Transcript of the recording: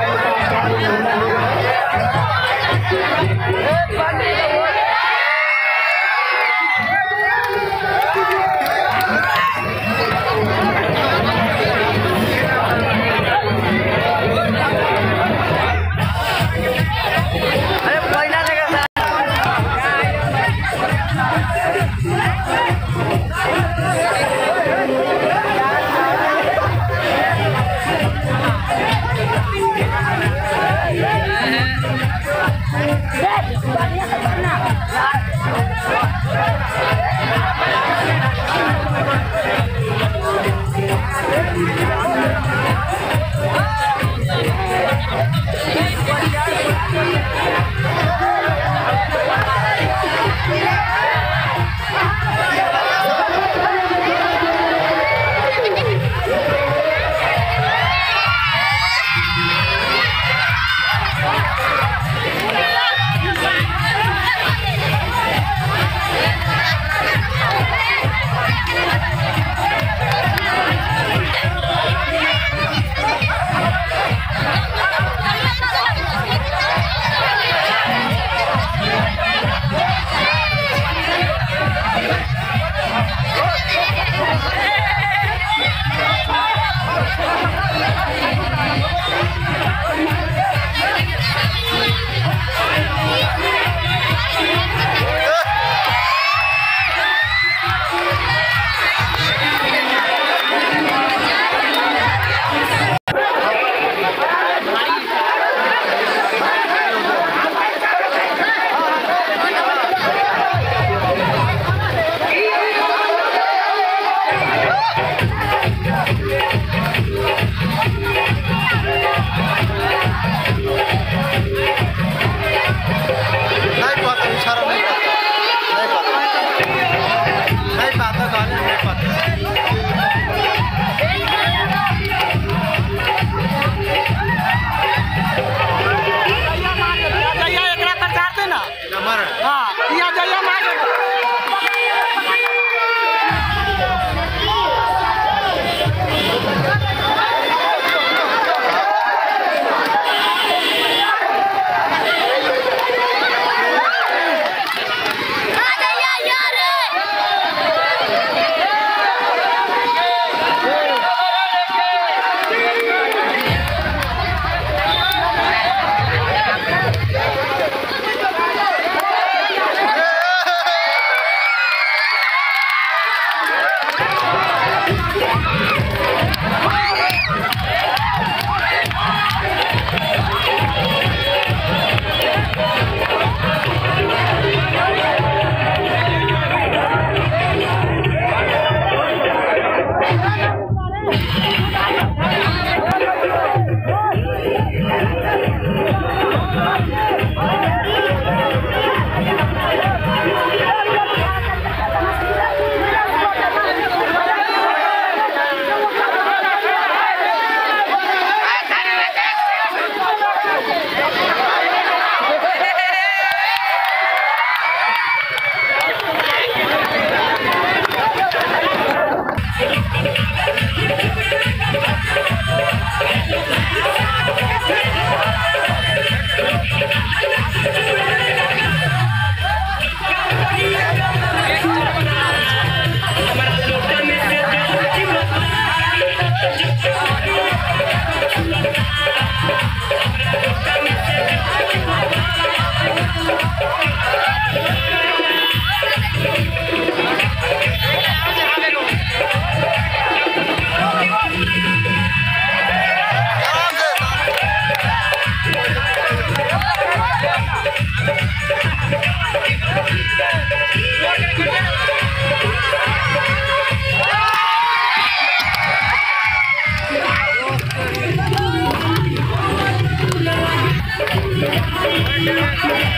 Hey, buddy! Yeah.